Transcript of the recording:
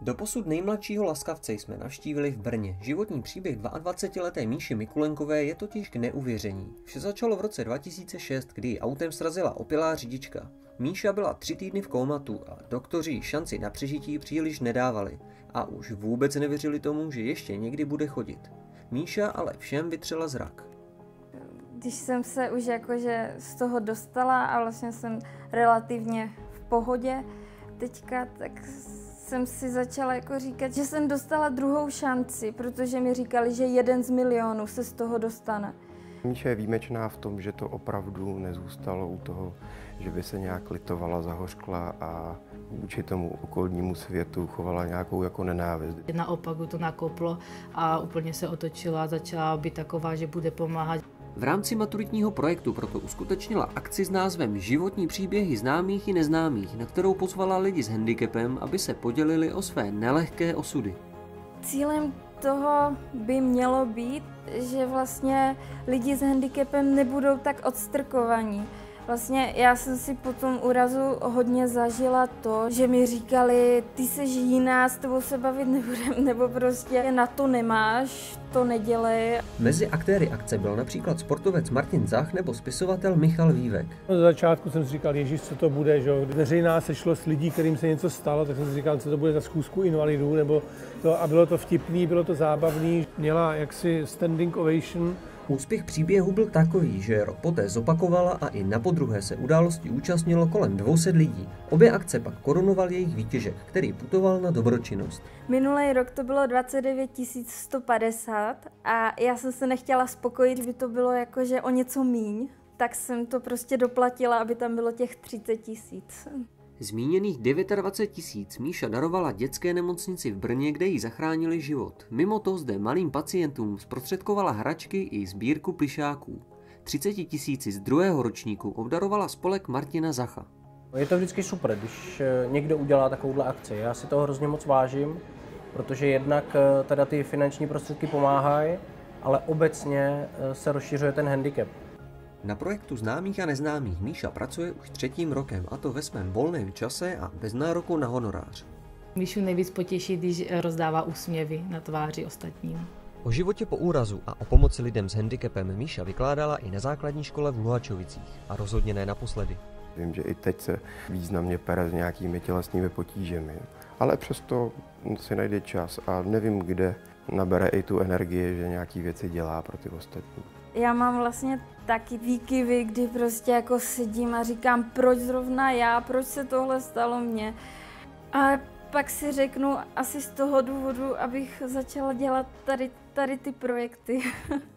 Doposud nejmladšího laskavce jsme navštívili v Brně. Životní příběh 22-leté Míši Mikulenkové je totiž k neuvěření. Vše začalo v roce 2006, kdy ji autem srazila opilá řidička. Míša byla tři týdny v kómatu a doktoři šanci na přežití příliš nedávali a už vůbec nevěřili tomu, že ještě někdy bude chodit. Míša ale všem vytřela zrak. Když jsem se už jakože z toho dostala a vlastně jsem relativně v pohodě teďka, tak jsem si začala jako říkat, že jsem dostala druhou šanci, protože mi říkali, že jeden z milionů se z toho dostane. Míša je výjimečná v tom, že to opravdu nezůstalo u toho, že by se nějak litovala, zahořkla a vůči tomu okolnímu světu chovala nějakou jako nenávist. Naopak to nakoplo a úplně se otočila a začala být taková, že bude pomáhat. V rámci maturitního projektu proto uskutečnila akci s názvem Životní příběhy známých i neznámých, na kterou pozvala lidi s handicapem, aby se podělili o své nelehké osudy. Cílem toho by mělo být, že vlastně lidi s handicapem nebudou tak odstrkovaní. Vlastně já jsem si po tom úrazu hodně zažila to, že mi říkali, ty jsi jiná, s tebou se bavit nebudem, nebo prostě na to nemáš, to nedělej. Mezi aktéry akce byl například sportovec Martin Zach nebo spisovatel Michal Vívek. Na začátku jsem si říkal, ježíš, co to bude, že veřejná sešlost lidí, kterým se něco stalo, tak jsem si říkal, co to bude za schůzku invalidů, nebo to, a bylo to vtipný, bylo to zábavný, měla jaksi standing ovation, Úspěch příběhu byl takový, že rok poté zopakovala a i na podruhé se události účastnilo kolem 200 lidí. Obě akce pak korunoval jejich výtěžek, který putoval na dobročinnost. Minulý rok to bylo 29 150 a já jsem se nechtěla spokojit, by to bylo jakože o něco míň, tak jsem to prostě doplatila, aby tam bylo těch 30 tisíc. Zmíněných 29 tisíc Míša darovala dětské nemocnici v Brně, kde jí zachránili život. Mimo to zde malým pacientům zprostředkovala hračky i sbírku plišáků. 30 tisíci z druhého ročníku obdarovala spolek Martina Zacha. Je to vždycky super, když eh, někdo udělá takovouhle akci. Já si toho hrozně moc vážím, protože jednak eh, teda ty finanční prostředky pomáhají, ale obecně eh, se rozšiřuje ten handicap. Na projektu známých a neznámých Míša pracuje už třetím rokem, a to ve svém volném čase a bez nároku na honorář. Míšu nejvíc potěší, když rozdává úsměvy na tváři ostatním. O životě po úrazu a o pomoci lidem s handicapem Míša vykládala i na základní škole v Luhačovicích a rozhodně ne naposledy. Vím, že i teď se významně pere s nějakými tělesnými potížemi, ale přesto si najde čas a nevím, kde nabere i tu energii, že nějaký věci dělá pro ty ostatní. Já mám vlastně taky výkyvy, kdy prostě jako sedím a říkám, proč zrovna já, proč se tohle stalo mně. A pak si řeknu asi z toho důvodu, abych začala dělat tady, tady ty projekty.